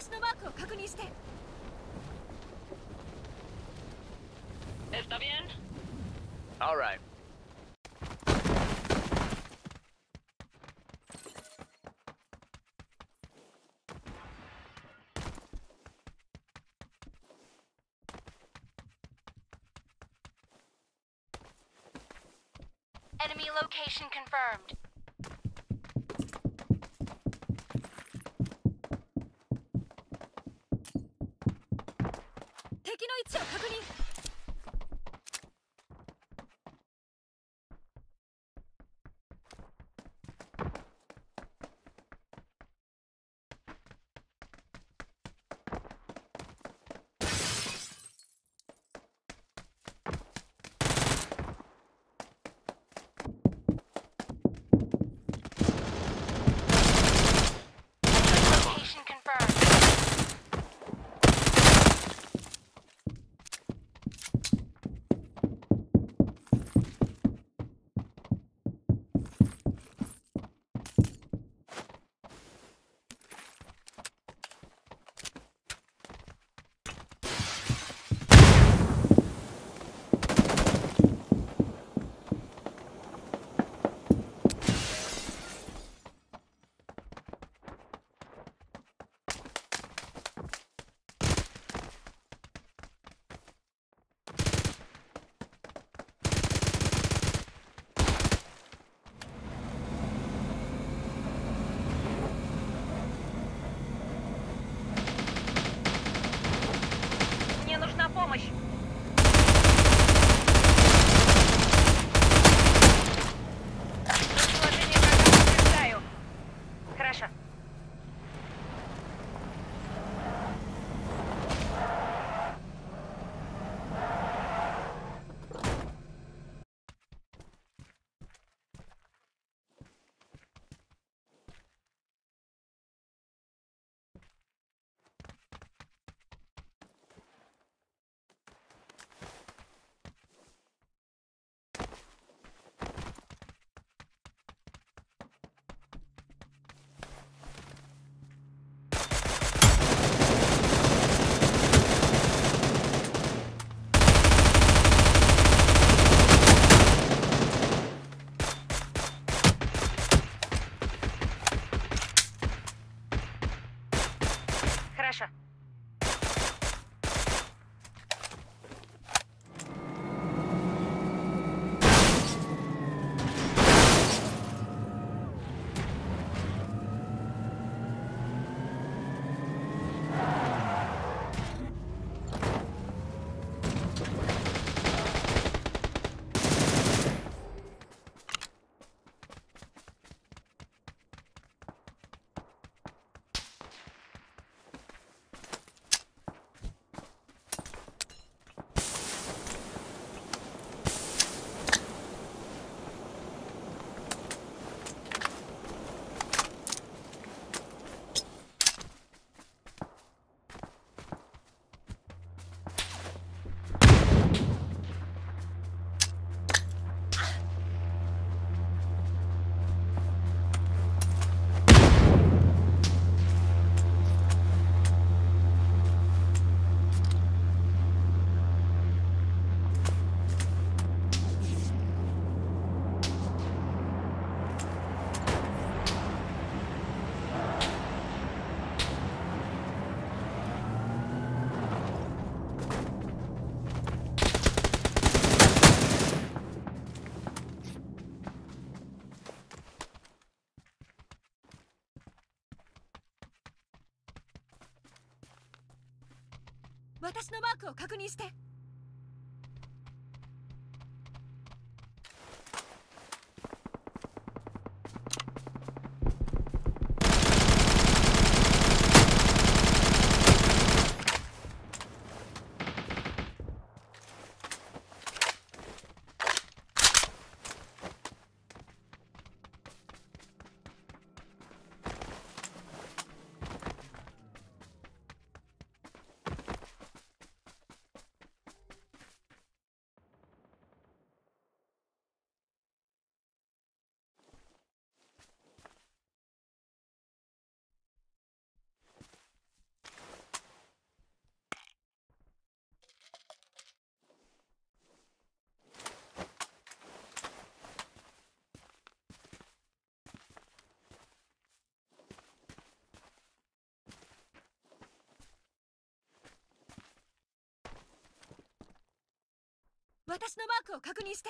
私のマークを確認して ¿Está bien? All right. Enemy location confirmed. 私のマークを確認して。私のマークを確認して。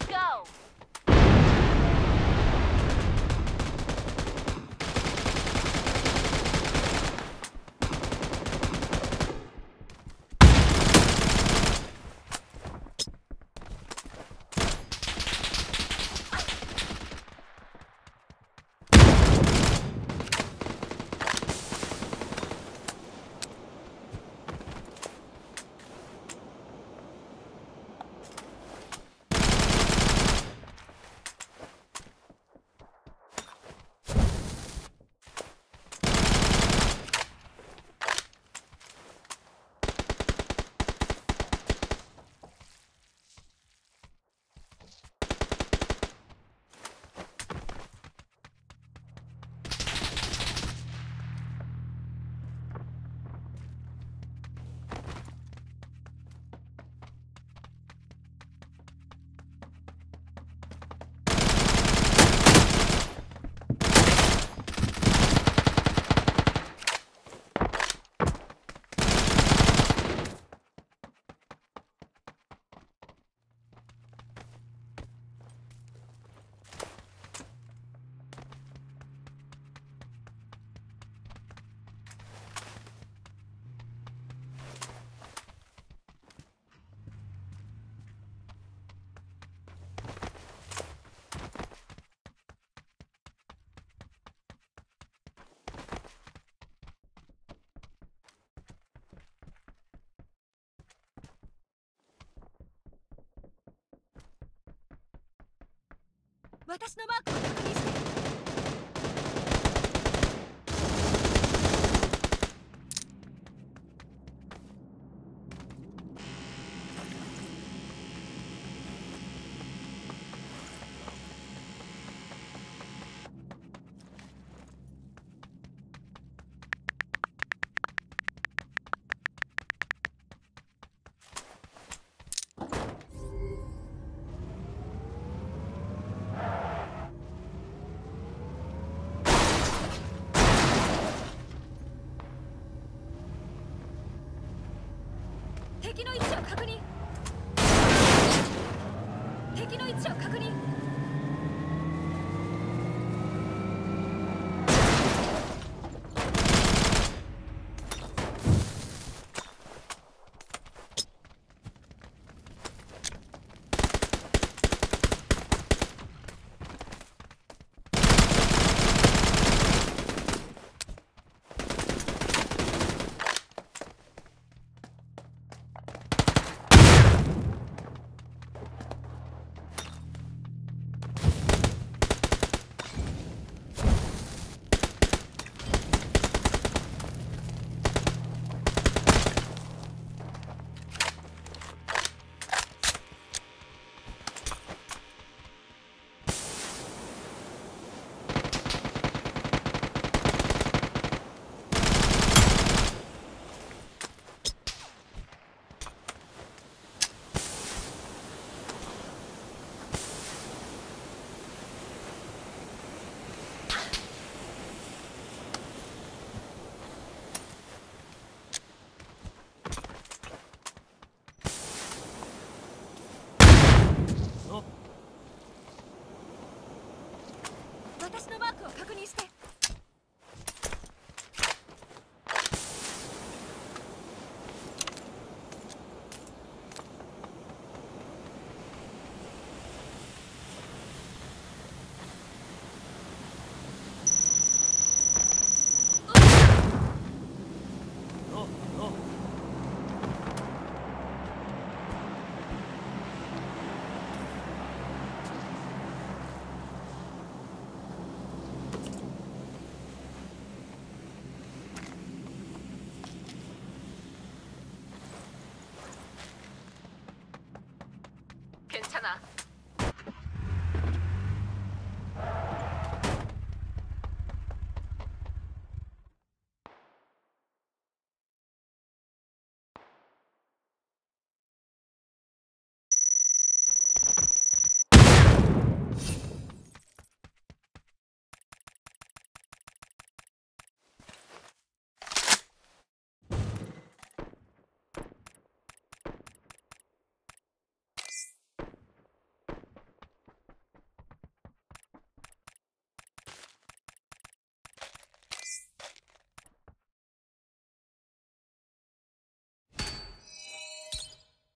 Let's go.「私のマークを確認し敵の位置を確認。敵の位置を確認。呢？